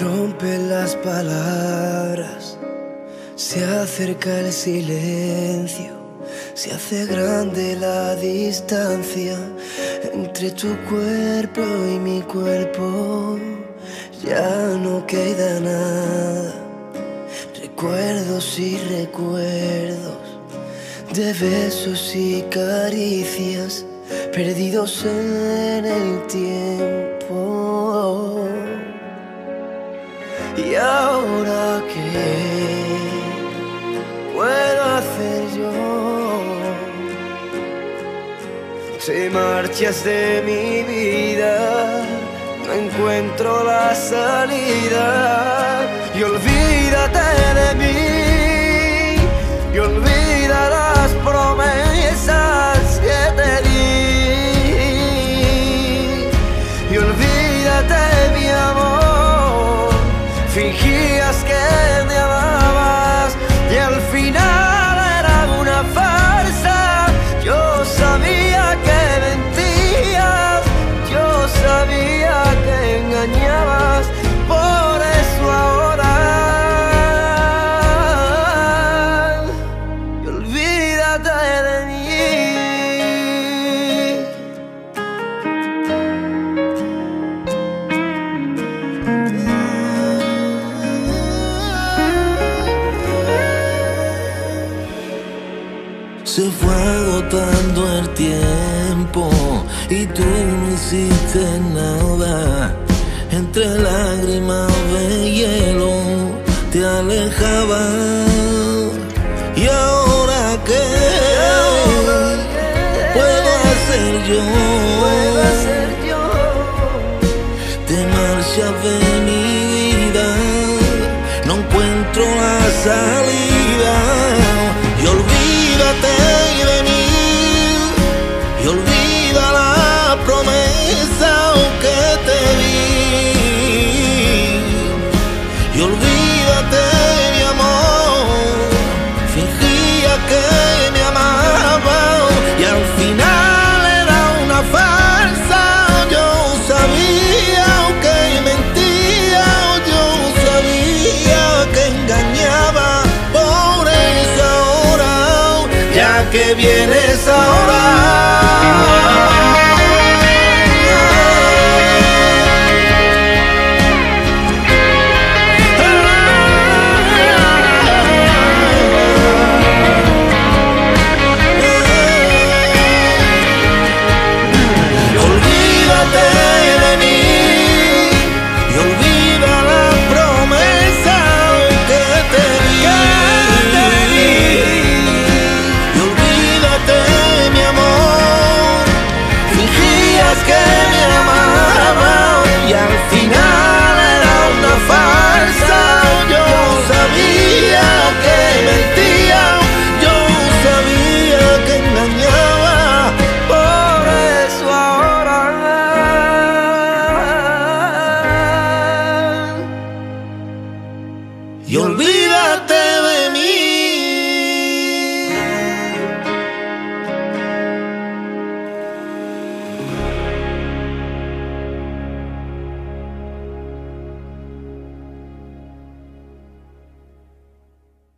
rompen las palabras, se acerca el silencio, se hace grande la distancia entre tu cuerpo y mi cuerpo. Ya no queda nada, recuerdos y recuerdos de besos y caricias perdidos en el tiempo. Te marchas de mi vida, no encuentro la salida. Y olvídate de mí y olvida las promesas que te di. Y olvídate mi amor Se fue agotando el tiempo y tú no hiciste nada. Entre lágrimas de hielo te alejaba. ¿Y ahora qué puedo hacer yo? puedo hacer yo Te marchas de mi vida, no encuentro la salida. Olvídate, mi amor, fingía que me amaba y al final era una farsa. Yo sabía que mentía, yo sabía que engañaba. Por eso ahora, ya que vienes ahora. good.